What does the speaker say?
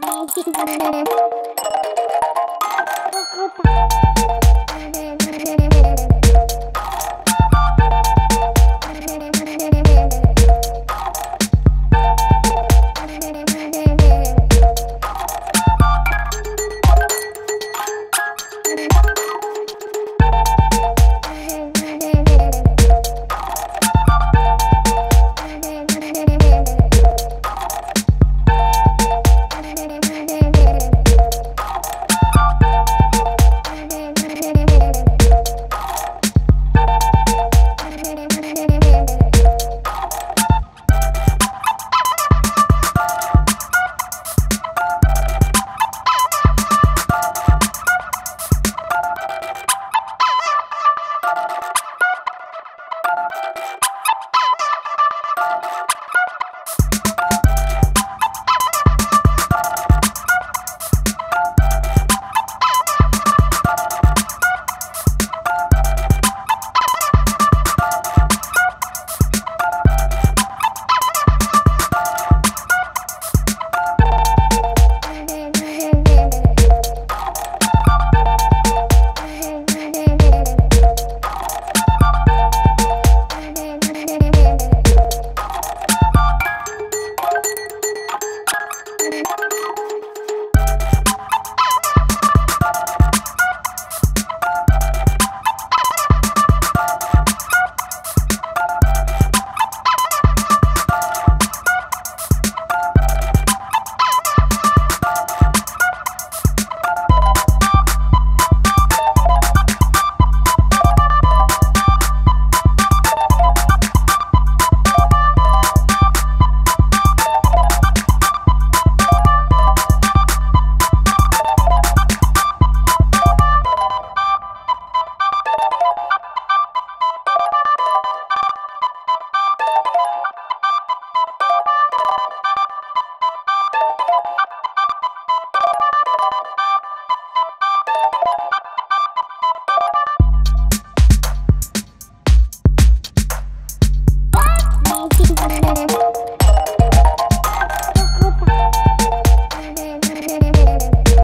我我打。Thank you.